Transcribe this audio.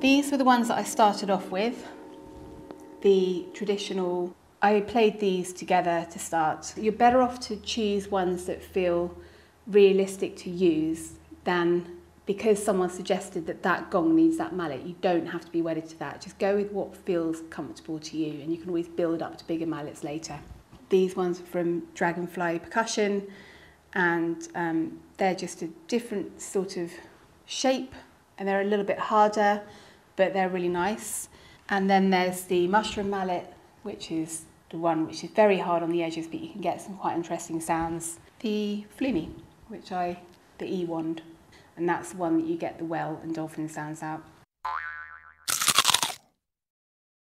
These were the ones that I started off with. The traditional, I played these together to start. You're better off to choose ones that feel realistic to use than because someone suggested that that gong needs that mallet, you don't have to be wedded to that. Just go with what feels comfortable to you and you can always build up to bigger mallets later. These ones are from Dragonfly Percussion and um, they're just a different sort of shape and they're a little bit harder but they're really nice. And then there's the mushroom mallet, which is the one which is very hard on the edges, but you can get some quite interesting sounds. The flume, which I, the E wand, and that's the one that you get the well and dolphin sounds out.